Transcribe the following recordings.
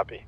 Copy.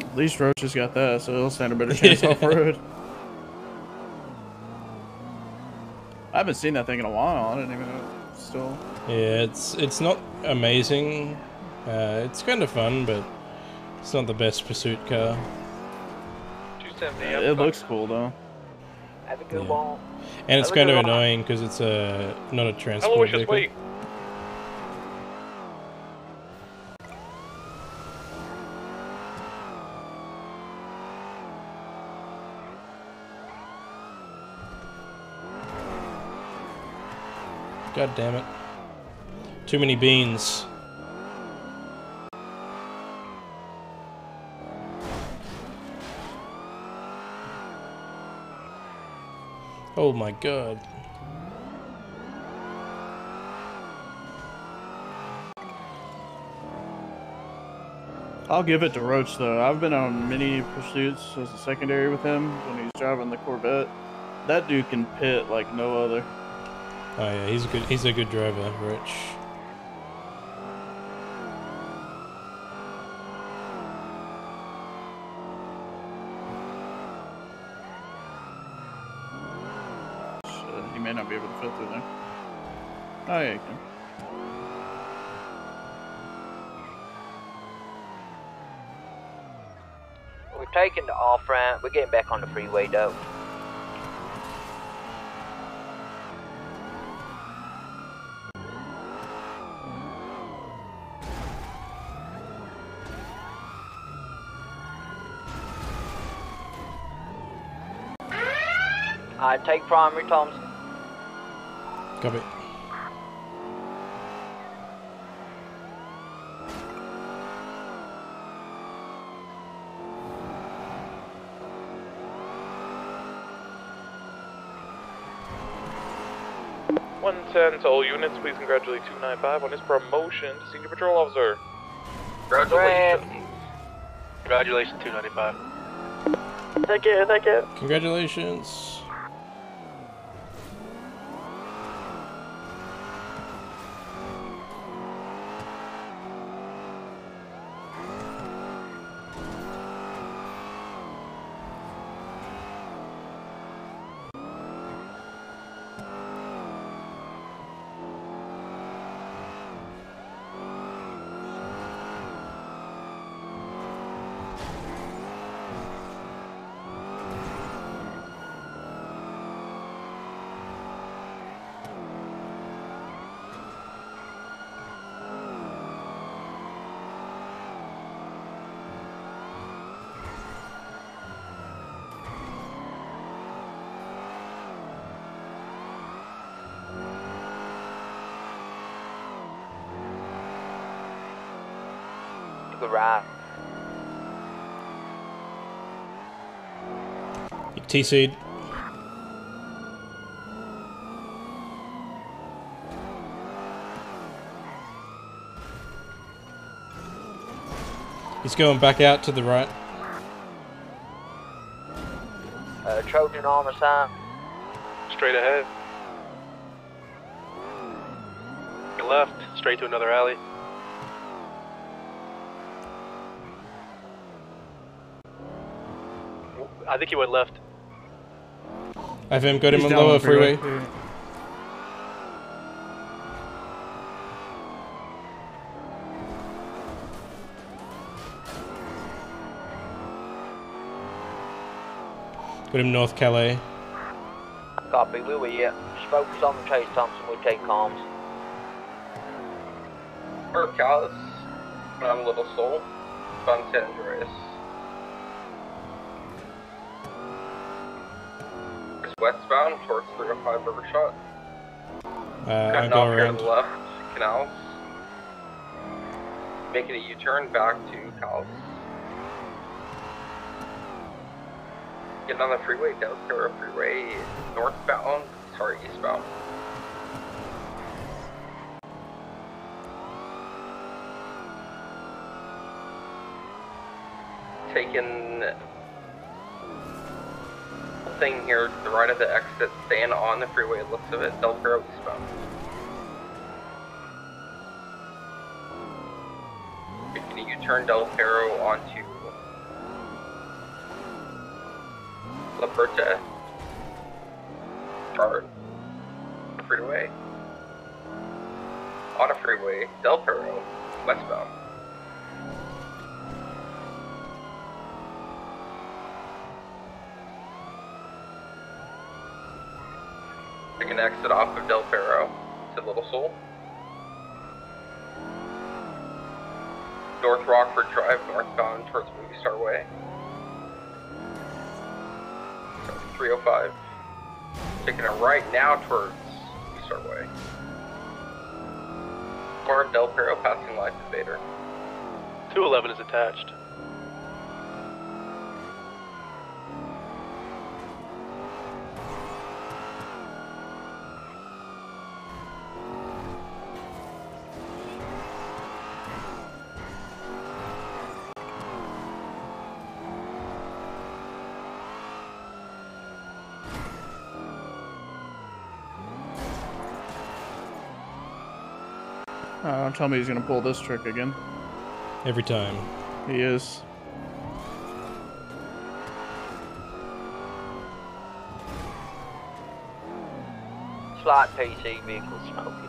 At least Roach has got that, so he'll stand a better chance off road. I haven't seen that thing in a while. I didn't even know still. Yeah, it's it's not amazing. Uh, it's kind of fun, but it's not the best pursuit car. 270. Yeah, it looks cool though. Have a good Yeah. one. And it's kind of good one. annoying because it's a not a transport Aloysius, vehicle. wait. God damn it! Too many beans. Oh my god. I'll give it to Roach though. I've been on many pursuits as a secondary with him when he's driving the Corvette. That dude can pit like no other. Oh yeah, he's a good he's a good driver, Rich. He may not be able to fit through there. Oh yeah, he can. We're taking the off ramp. We're getting back on the freeway though. I take primary, Thompson. Copy. One ten to all units. Please congratulate two nine five on his promotion to senior patrol officer. Grand. Congratulations, two ninety five. Thank you, thank you. Congratulations. Good ride. TC'd. He's going back out to the right. Uh, Trojan armor sign. Straight ahead. Your left, straight to another alley. I think he went left. FM got him He's on down lower the freeway. Yeah. Got him North Calais. Copy. We were yeah. Just focus on the chase, Thompson. We take comms. Or Calais, from Little Seoul, from San Andreas. It's westbound towards 305 Burger Shot. Uh, Cutting off here around. the left, canals. Making a U-turn back to Calais. Getting on the freeway, Toro Freeway, northbound, sorry, eastbound. taking thing here to the right of the exit, staying on the freeway, looks of it, Del Perro eastbound. Making a U-turn Del Perro onto La Puerta. Chart. Freeway. On a freeway, Del Perro, westbound. Take an exit off of Del Perro to Little Seoul. North Rockford Drive, northbound towards Movie Star Way. 305. Taking a right now towards Movie Star Way. Or Del Perro passing Life Invader. 211 is attached. Uh, don't tell me he's gonna pull this trick again. Every time. He is. Slight PC vehicle smoking.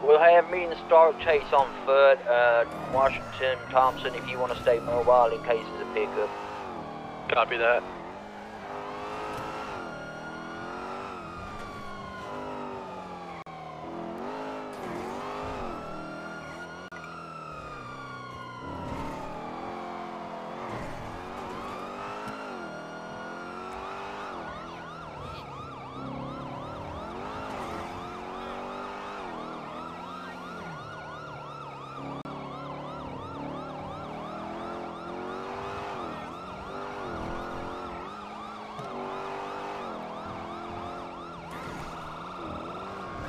We'll me chase on foot. Uh, Washington, Thompson, if you want to stay mobile in case of a pickup. Copy that.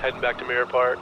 Heading back to Mirror Park.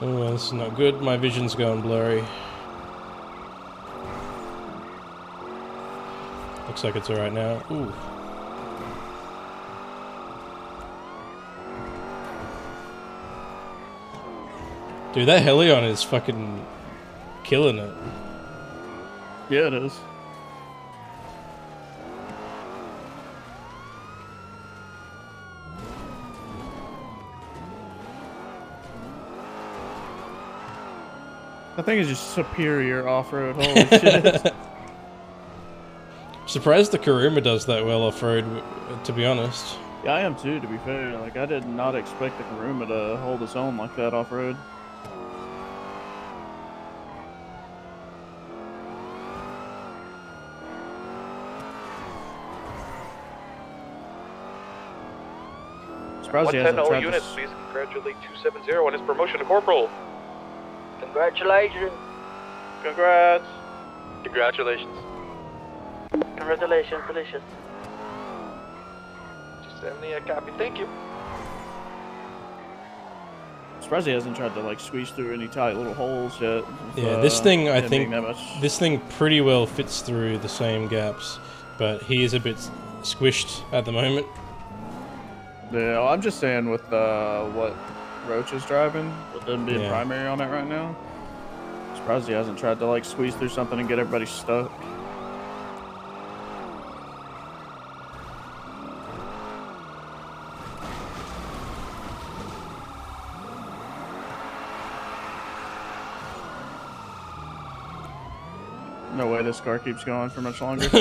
Oh, this is not good. My vision's going blurry. Looks like it's alright now. Ooh. Dude, that Hellion is fucking killing it. Yeah, it is. That thing is just superior off-road. Holy shit! Surprised the Kuruma does that well off-road, to be honest. Yeah, I am too. To be fair, like I did not expect the Kuruma to hold its own like that off-road. Surprised he 110 hasn't all tried units, s- please congratulate 270 on his promotion to corporal. Congratulations. Congrats. Congratulations. Congratulations, delicious. 270, a copy. Thank you. Surprised he hasn't tried to like squeeze through any tight little holes yet. with, Yeah, this uh, thing, I think- being that much- This thing pretty well fits through the same gaps, but he is a bit squished at the moment. Yeah, well, I'm just saying with uh, what Roach is driving, with them being Yeah. primary on it right now. Surprised he hasn't tried to like squeeze through something and get everybody stuck. No way this car keeps going for much longer.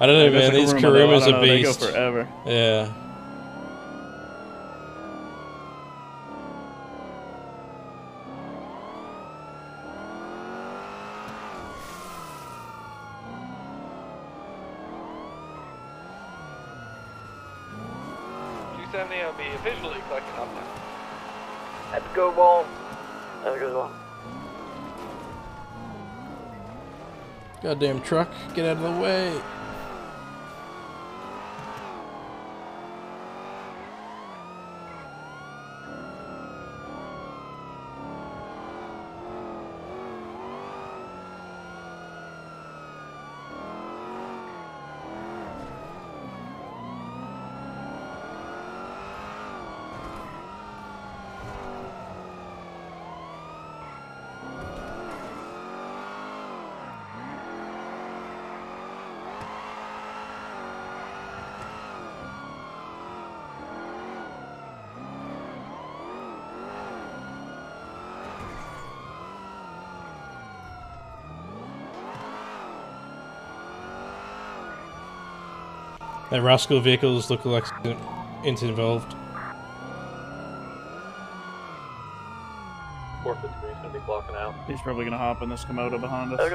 I don't know, man. These Kuruma, though. I Kurumas are know, They go forever. Yeah. 270, I'll be officially collecting up now. Have a good one. Have a good one. Goddamn truck, get out of the way. That rascal vehicles look like it's involved. 453 is going to be blocking out. He's probably gonna hop in this Komodo behind us.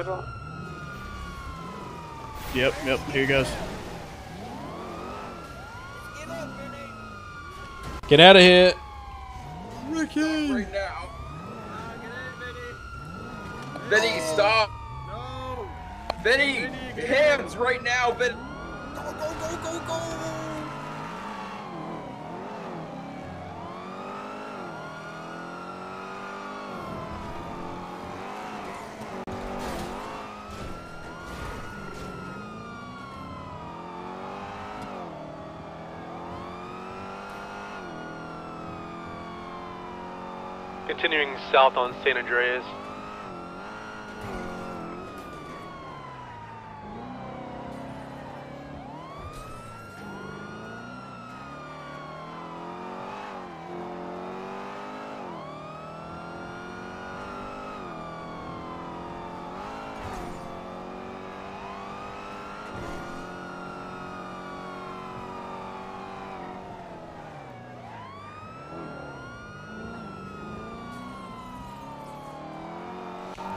Yep, yep. Here he goes. Get out of here! Ricky! Right now. Vinny, stop! No! Vinny, hands right now, Vinny! Continuing south on San Andreas.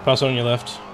Pass on your left.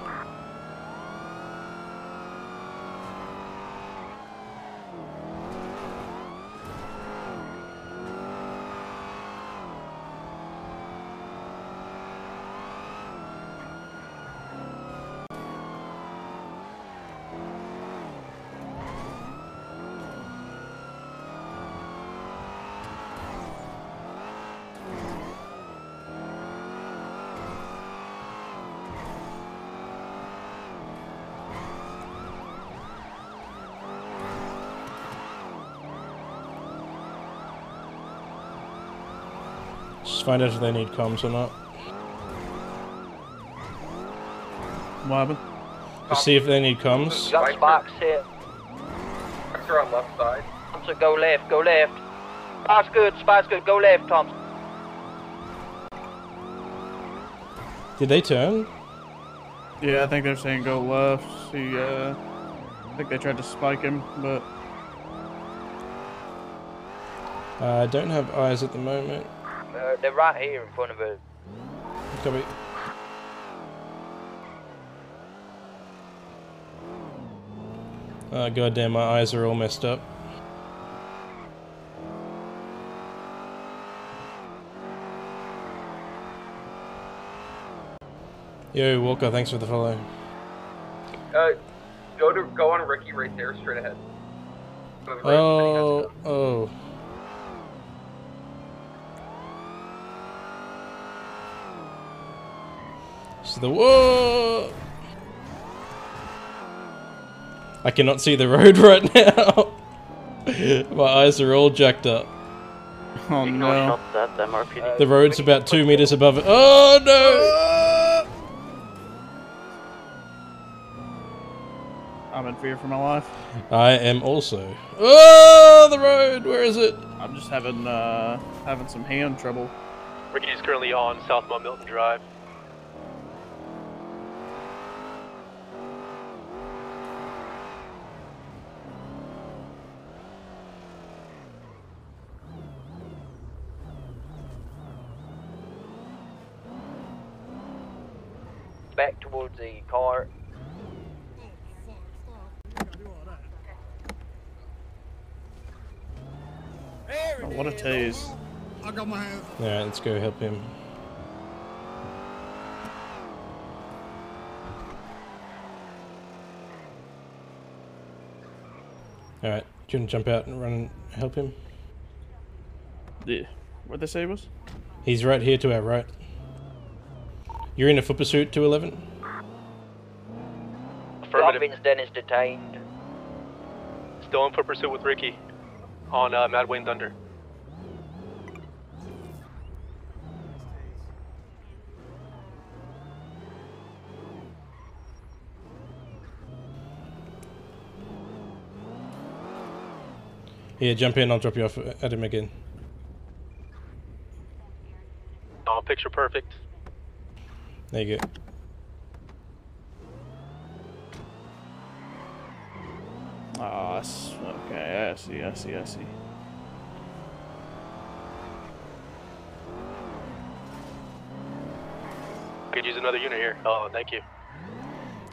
Just find out if they need comms or not. What happened? Just see if they need comms. You got spikes here. Spikes are on left side. Thompson, go left, go left. Spike's good, spike's good, go left, Thompson. Did they turn? Yeah, I think they're saying go left. See, uh, I think they tried to spike him, but Uh, I don't have eyes at the moment. Uh, they're right here in front of us. Copy. Oh goddamn, my eyes are all messed up. Yo, Walker, thanks for the follow. Uh, go to go on Ricky right there, straight ahead. Right, Oh, oh. The whoa! I cannot see the road right now. My eyes are all jacked up. oh no. shots at them, RPD. The road's about two meters above it. Oh no! I'm in fear for my life. I am also. Oh, the road. Where is it? I'm just having uh having some hand trouble. Ricky is currently on South Mo Milton Drive. Back towards the car. Oh, what a tase. I got my hand. Alright, let's go help him. Alright, do you want to jump out and run and help him? Yeah. What they say he was? He's right here to our right. You're in a foot pursuit, 211? Affirmative. Vince Dennis detained. Still in foot pursuit with Ricky on uh, Mad Wayne Thunder. Yeah, jump in, I'll drop you off at him again. Oh, picture perfect. There you go. Ah, s okay. I see. I see. I see. Could use another unit here. Oh, thank you.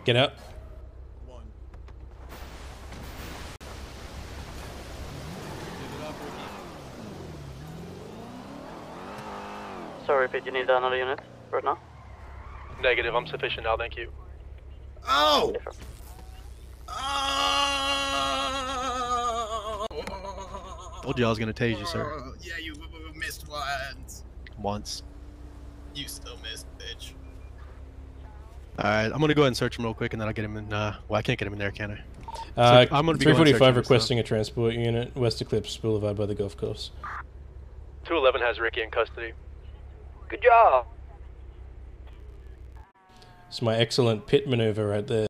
Get up. One. Sorry, Pete, you need another unit right now? Negative. I'm sufficient now. Thank you. Oh! Oh! Told you I was gonna tase you, sir. Yeah, you w- w- missed once. Once. You still missed, bitch. Alright, I'm gonna go ahead and search him real quick and then I'll get him in, uh, well, I can't get him in there, can I? Uh, I'm gonna be going 345 so- requesting a transport unit, West Eclipse Boulevard by the golf course. 211 has Ricky in custody. Good job. It's my excellent pit maneuver right there.